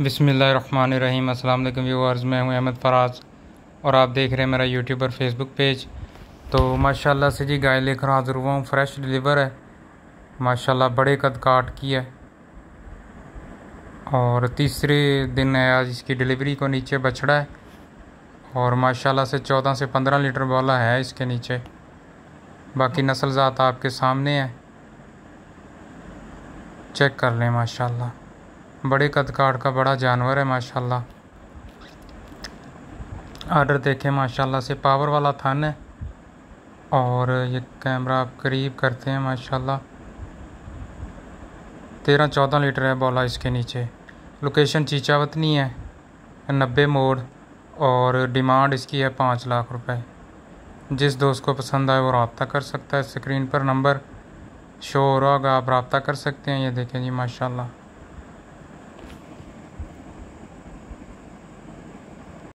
बिसमीम अल्लाम व्यूअर्स, मैं हूँ अहमद फराज और आप देख रहे हैं मेरा यूट्यूब और फेसबुक पेज। तो माशाल्लाह से जी गाय लेकर हाज़िर हुआ हूँ, फ्रेश डिलीवर है। माशाल्लाह बड़े कद काट की है। और तीसरे दिन है, आज इसकी डिलीवरी को नीचे बछड़ा है। और माशाल्लाह से चौदह से पंद्रह लीटर वाला है इसके नीचे। बाकी नस्ल ज़ात आपके सामने है। चेक कर लें, माशाल्लाह। बड़े कद काट का बड़ा जानवर है, माशाल्लाह। आर्डर देखें, माशाल्लाह से पावर वाला थान है। और ये कैमरा आप करीब करते हैं, माशाल्लाह। तेरह चौदह लीटर है बोला इसके नीचे। लोकेशन चीचावतनी है, नब्बे मोड़। और डिमांड इसकी है पाँच लाख रुपए। जिस दोस्त को पसंद आए वो रबता कर सकता है। स्क्रीन पर नंबर शो हो रहा होगा, आप रबता कर सकते हैं, ये देखें जी, माशाल्लाह।